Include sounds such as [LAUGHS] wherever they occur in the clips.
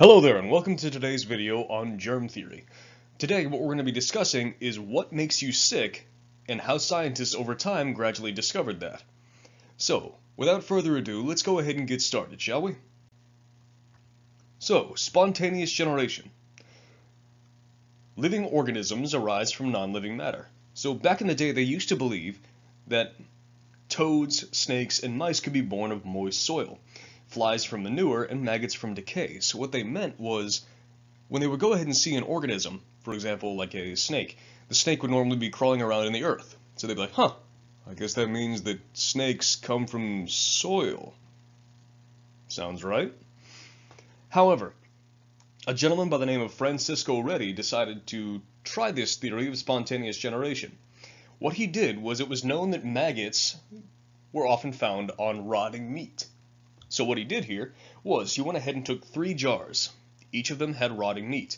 Hello there and welcome to today's video on germ theory. Today what we're going to be discussing is what makes you sick and how scientists over time gradually discovered that. So, without further ado, let's go ahead and get started, shall we? So, spontaneous generation. Living organisms arise from non-living matter. So back in the day they used to believe that toads, snakes, and mice could be born of moist soil flies from manure, and maggots from decay. So what they meant was when they would go ahead and see an organism, for example, like a snake, the snake would normally be crawling around in the earth. So they'd be like, huh, I guess that means that snakes come from soil. Sounds right. However, a gentleman by the name of Francisco Redi decided to try this theory of spontaneous generation. What he did was it was known that maggots were often found on rotting meat. So what he did here was he went ahead and took three jars. Each of them had rotting meat.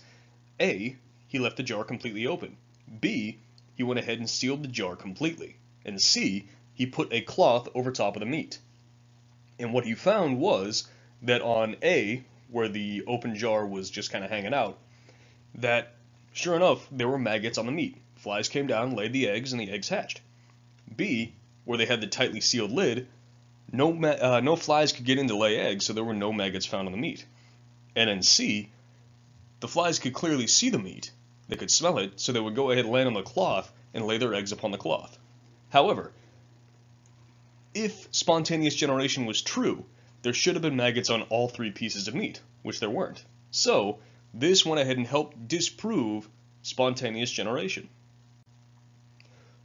A, he left the jar completely open. B, he went ahead and sealed the jar completely. And C, he put a cloth over top of the meat. And what he found was that on A, where the open jar was just kind of hanging out, that sure enough, there were maggots on the meat. Flies came down, laid the eggs, and the eggs hatched. B, where they had the tightly sealed lid, no, uh, no flies could get in to lay eggs, so there were no maggots found on the meat. And in C, the flies could clearly see the meat. They could smell it, so they would go ahead and land on the cloth and lay their eggs upon the cloth. However, if spontaneous generation was true, there should have been maggots on all three pieces of meat, which there weren't. So, this went ahead and helped disprove spontaneous generation.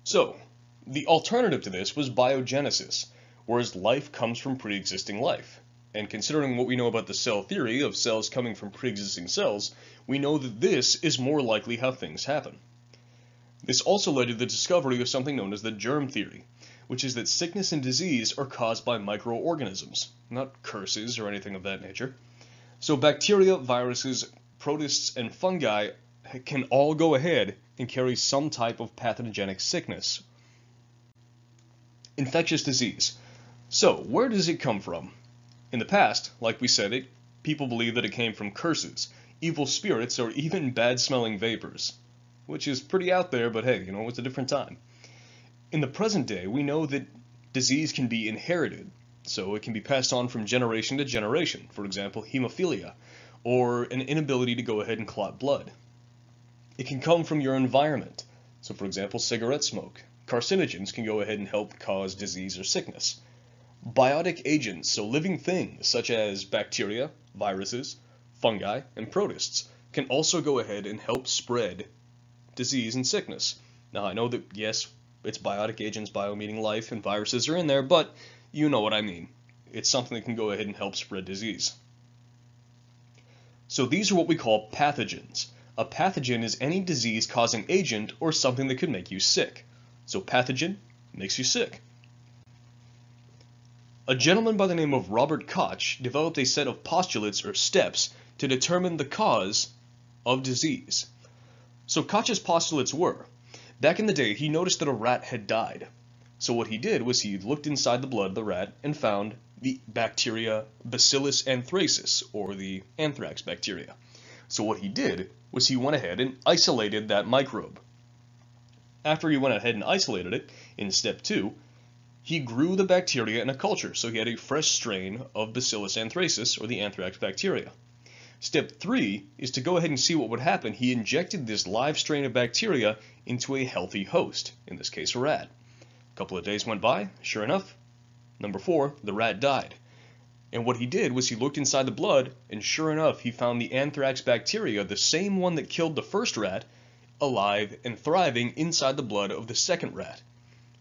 So, the alternative to this was biogenesis, whereas life comes from pre-existing life. And considering what we know about the cell theory of cells coming from pre-existing cells, we know that this is more likely how things happen. This also led to the discovery of something known as the germ theory, which is that sickness and disease are caused by microorganisms, not curses or anything of that nature. So bacteria, viruses, protists, and fungi can all go ahead and carry some type of pathogenic sickness. Infectious disease. So, where does it come from? In the past, like we said, it, people believed that it came from curses, evil spirits, or even bad-smelling vapors. Which is pretty out there, but hey, you know, it's a different time. In the present day, we know that disease can be inherited, so it can be passed on from generation to generation, for example, hemophilia, or an inability to go ahead and clot blood. It can come from your environment, so for example, cigarette smoke. Carcinogens can go ahead and help cause disease or sickness. Biotic agents, so living things such as bacteria, viruses, fungi, and protists, can also go ahead and help spread disease and sickness. Now I know that, yes, it's biotic agents, bio meaning life, and viruses are in there, but you know what I mean. It's something that can go ahead and help spread disease. So these are what we call pathogens. A pathogen is any disease-causing agent or something that could make you sick. So pathogen makes you sick. A gentleman by the name of Robert Koch developed a set of postulates or steps to determine the cause of disease. So Koch's postulates were, back in the day he noticed that a rat had died. So what he did was he looked inside the blood of the rat and found the bacteria Bacillus anthracis, or the anthrax bacteria. So what he did was he went ahead and isolated that microbe. After he went ahead and isolated it, in step two, he grew the bacteria in a culture, so he had a fresh strain of Bacillus anthracis, or the anthrax bacteria. Step 3 is to go ahead and see what would happen. He injected this live strain of bacteria into a healthy host, in this case a rat. A couple of days went by, sure enough, number 4, the rat died. And what he did was he looked inside the blood, and sure enough, he found the anthrax bacteria, the same one that killed the first rat, alive and thriving inside the blood of the second rat.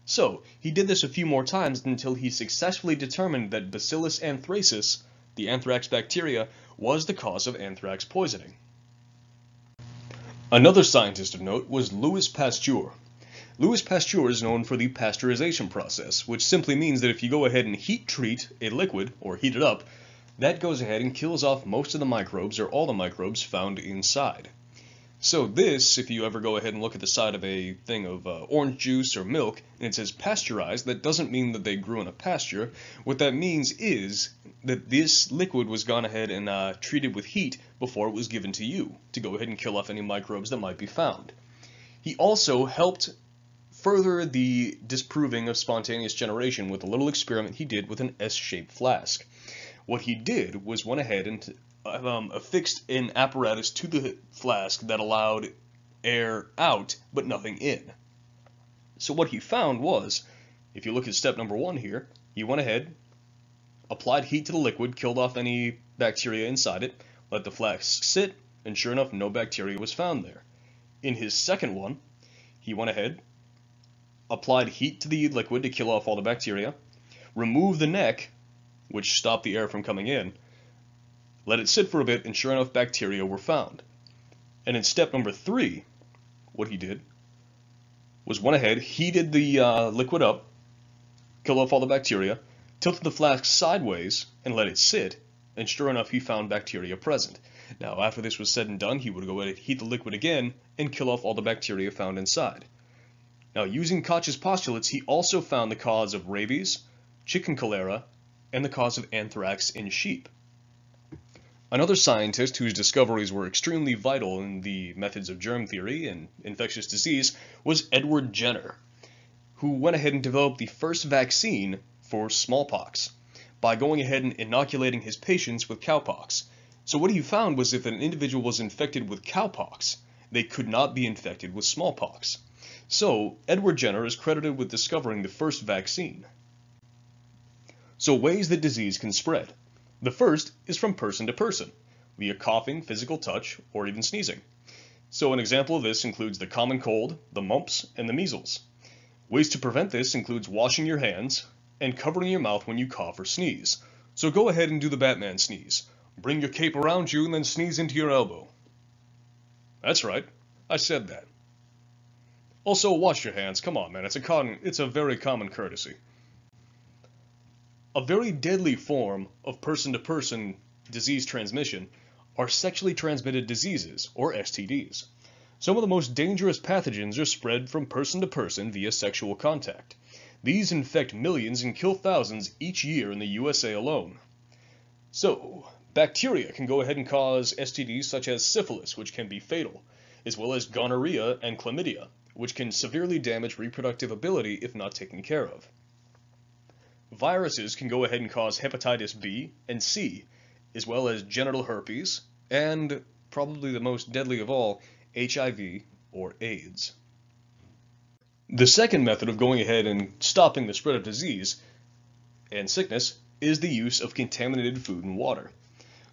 So, he did this a few more times until he successfully determined that Bacillus anthracis, the anthrax bacteria, was the cause of anthrax poisoning. Another scientist of note was Louis Pasteur. Louis Pasteur is known for the pasteurization process, which simply means that if you go ahead and heat treat a liquid, or heat it up, that goes ahead and kills off most of the microbes or all the microbes found inside. So this, if you ever go ahead and look at the side of a thing of uh, orange juice or milk, and it says pasteurized, that doesn't mean that they grew in a pasture. What that means is that this liquid was gone ahead and uh, treated with heat before it was given to you to go ahead and kill off any microbes that might be found. He also helped further the disproving of spontaneous generation with a little experiment he did with an S-shaped flask. What he did was went ahead and um, affixed an apparatus to the flask that allowed air out but nothing in. So what he found was, if you look at step number one here, he went ahead, applied heat to the liquid, killed off any bacteria inside it, let the flask sit, and sure enough, no bacteria was found there. In his second one, he went ahead, applied heat to the liquid to kill off all the bacteria, removed the neck, which stopped the air from coming in, let it sit for a bit, and sure enough, bacteria were found. And in step number three, what he did was went ahead, heated the uh, liquid up, killed off all the bacteria, tilted the flask sideways, and let it sit, and sure enough, he found bacteria present. Now, after this was said and done, he would go ahead and heat the liquid again, and kill off all the bacteria found inside. Now, using Koch's postulates, he also found the cause of rabies, chicken cholera, and the cause of anthrax in sheep. Another scientist whose discoveries were extremely vital in the methods of germ theory and infectious disease was Edward Jenner, who went ahead and developed the first vaccine for smallpox by going ahead and inoculating his patients with cowpox. So what he found was if an individual was infected with cowpox, they could not be infected with smallpox. So Edward Jenner is credited with discovering the first vaccine. So ways that disease can spread. The first is from person to person, via coughing, physical touch, or even sneezing. So an example of this includes the common cold, the mumps, and the measles. Ways to prevent this includes washing your hands and covering your mouth when you cough or sneeze. So go ahead and do the Batman sneeze. Bring your cape around you and then sneeze into your elbow. That's right. I said that. Also, wash your hands. Come on, man. It's a con it's a very common courtesy. A very deadly form of person-to-person disease transmission are sexually transmitted diseases, or STDs. Some of the most dangerous pathogens are spread from person to person via sexual contact. These infect millions and kill thousands each year in the USA alone. So, bacteria can go ahead and cause STDs such as syphilis, which can be fatal, as well as gonorrhea and chlamydia, which can severely damage reproductive ability if not taken care of. Viruses can go ahead and cause hepatitis B and C, as well as genital herpes, and probably the most deadly of all, HIV or AIDS. The second method of going ahead and stopping the spread of disease and sickness is the use of contaminated food and water.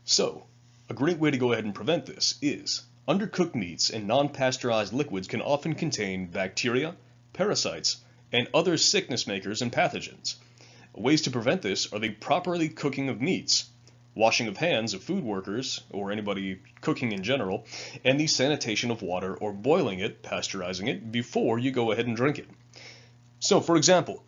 So, a great way to go ahead and prevent this is undercooked meats and non-pasteurized liquids can often contain bacteria, parasites, and other sickness makers and pathogens. Ways to prevent this are the properly cooking of meats, washing of hands of food workers or anybody cooking in general, and the sanitation of water or boiling it, pasteurizing it, before you go ahead and drink it. So, for example,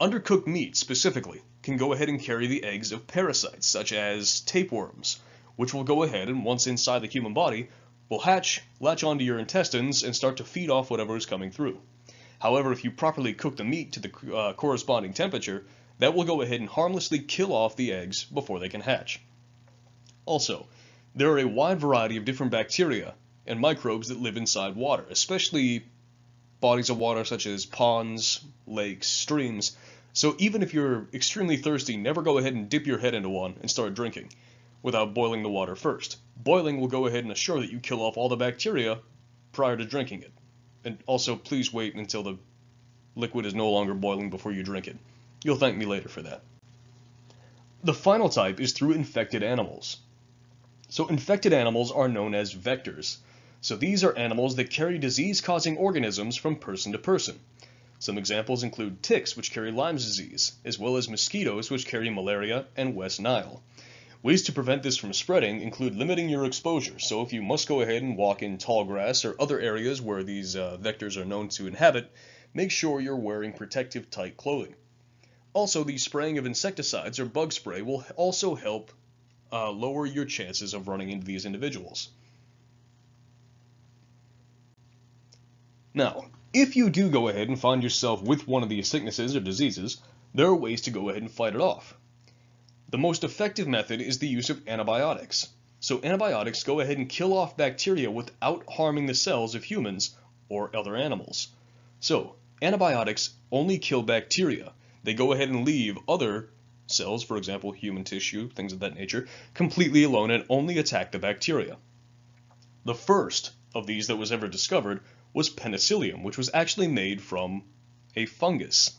undercooked meat specifically can go ahead and carry the eggs of parasites such as tapeworms, which will go ahead and once inside the human body will hatch, latch onto your intestines, and start to feed off whatever is coming through. However, if you properly cook the meat to the uh, corresponding temperature, that will go ahead and harmlessly kill off the eggs before they can hatch. Also, there are a wide variety of different bacteria and microbes that live inside water, especially bodies of water such as ponds, lakes, streams. So even if you're extremely thirsty, never go ahead and dip your head into one and start drinking without boiling the water first. Boiling will go ahead and assure that you kill off all the bacteria prior to drinking it. And also, please wait until the liquid is no longer boiling before you drink it. You'll thank me later for that. The final type is through infected animals. So infected animals are known as vectors. So these are animals that carry disease-causing organisms from person to person. Some examples include ticks, which carry Lyme's disease, as well as mosquitoes, which carry malaria and West Nile. Ways to prevent this from spreading include limiting your exposure. So if you must go ahead and walk in tall grass or other areas where these uh, vectors are known to inhabit, make sure you're wearing protective tight clothing. Also, the spraying of insecticides or bug spray will also help uh, lower your chances of running into these individuals. Now, if you do go ahead and find yourself with one of these sicknesses or diseases, there are ways to go ahead and fight it off. The most effective method is the use of antibiotics. So antibiotics go ahead and kill off bacteria without harming the cells of humans or other animals. So antibiotics only kill bacteria. They go ahead and leave other cells, for example, human tissue, things of that nature, completely alone and only attack the bacteria. The first of these that was ever discovered was penicillin, which was actually made from a fungus.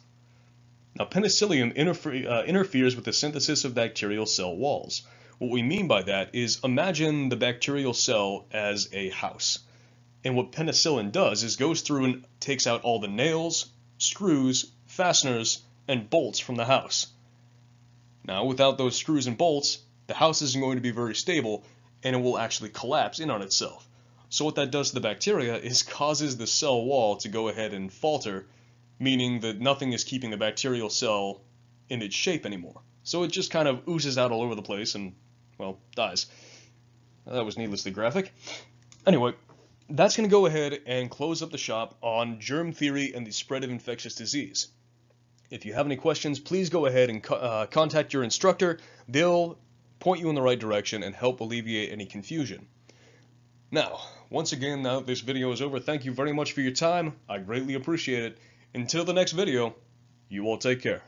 Now, penicillin interfer uh, interferes with the synthesis of bacterial cell walls. What we mean by that is imagine the bacterial cell as a house. And what penicillin does is goes through and takes out all the nails, screws, fasteners, and bolts from the house. Now, without those screws and bolts, the house isn't going to be very stable and it will actually collapse in on itself. So what that does to the bacteria is [LAUGHS] causes the cell wall to go ahead and falter meaning that nothing is keeping the bacterial cell in its shape anymore. So it just kind of oozes out all over the place and, well, dies. That was needlessly graphic. Anyway, that's going to go ahead and close up the shop on germ theory and the spread of infectious disease. If you have any questions, please go ahead and co uh, contact your instructor. They'll point you in the right direction and help alleviate any confusion. Now, once again, now this video is over, thank you very much for your time. I greatly appreciate it. Until the next video, you all take care.